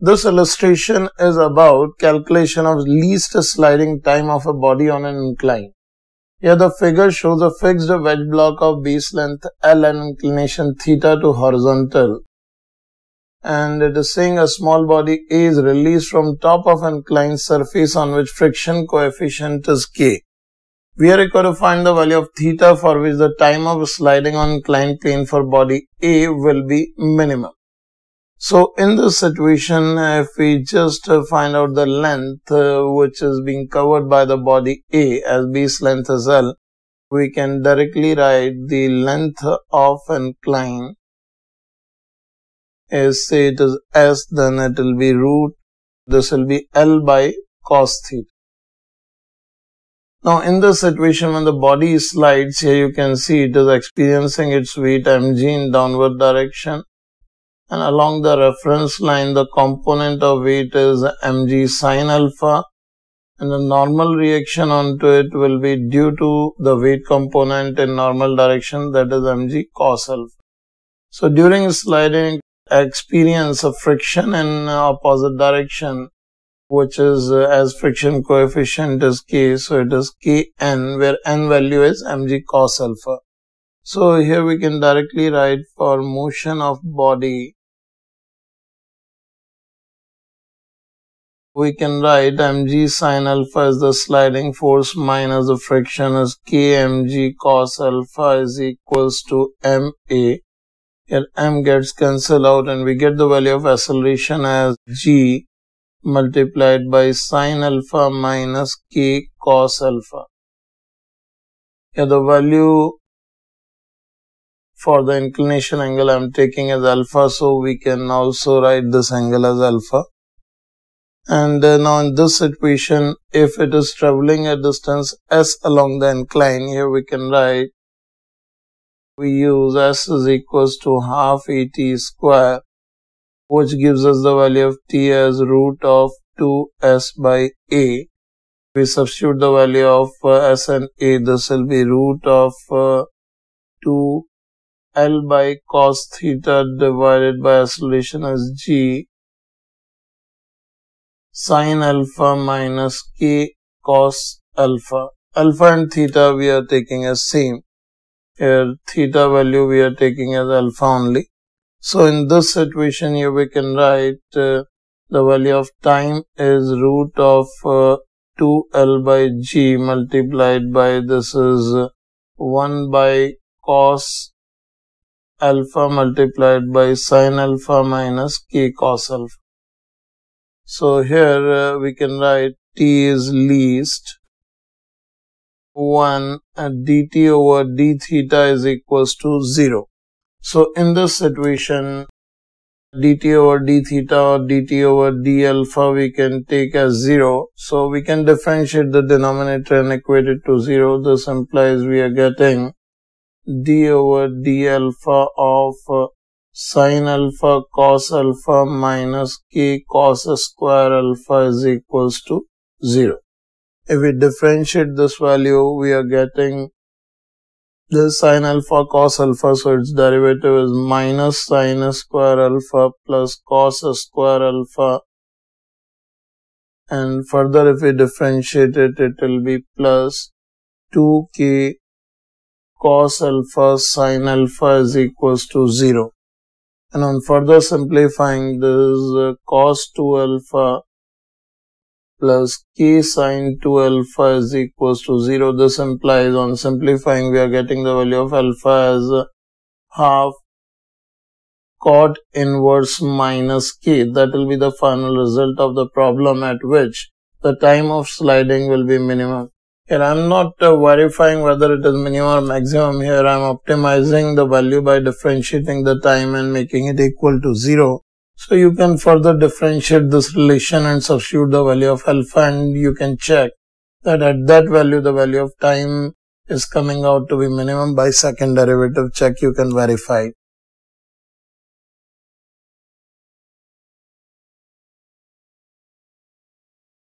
This illustration is about calculation of least sliding time of a body on an incline. Here the figure shows a fixed wedge block of base length L and inclination theta to horizontal. And it is saying a small body A is released from top of inclined surface on which friction coefficient is K. We are required to find the value of theta for which the time of sliding on inclined plane for body A will be minimum. So in this situation, if we just uh, find out the length uh, which is being covered by the body A as base length is L, we can directly write the length of incline. Is say it is S, then it will be root, this will be L by cos theta. Now in this situation when the body slides here you can see it is experiencing its weight mg in downward direction and along the reference line the component of weight is mg sine alpha and the normal reaction onto it will be due to the weight component in normal direction that is mg cos alpha. So during sliding experience of friction in opposite direction which is as friction coefficient is k so it is kn where n value is mg cos alpha. So here we can directly write for motion of body we can write mg sine alpha is the sliding force minus the friction is kmg cos alpha is equals to ma. Here m gets cancelled out and we get the value of acceleration as g multiplied by sine alpha minus k cos alpha. Here the value for the inclination angle I am taking as alpha so we can also write this angle as alpha and uh, now in this situation if it is traveling a distance s along the incline here we can write we use s is equals to half at square which gives us the value of t as root of 2s by a. We substitute the value of uh, s and a this will be root of uh, 2 l by cos theta divided by acceleration as g sine alpha minus k cos alpha. Alpha and theta we are taking as same. Here theta value we are taking as alpha only. So in this situation here we can write uh, the value of time is root of uh, 2L by G multiplied by this is 1 by cos alpha multiplied by sine alpha minus k cos alpha. So here uh, we can write t is least 1 and dt over d theta is equals to 0. So in this situation dt over d theta or dt over d alpha we can take as 0. So we can differentiate the denominator and equate it to 0. This implies we are getting d over d alpha of sine alpha cos alpha minus k cos square alpha is equals to 0. If we differentiate this value, we are getting this sine alpha cos alpha, so its derivative is minus sine square alpha plus cos square alpha. And further, if we differentiate it, it will be plus 2k cos alpha sine alpha is equals to 0 and on further simplifying this uh, cos 2 alpha plus k sine 2 alpha is equals to 0 this implies on simplifying we are getting the value of alpha as half cot inverse minus k. That will be the final result of the problem at which the time of sliding will be minimum here I'm not uh, verifying whether it is minimum or maximum. Here I'm optimizing the value by differentiating the time and making it equal to 0. So you can further differentiate this relation and substitute the value of alpha and you can check that at that value the value of time is coming out to be minimum by second derivative check you can verify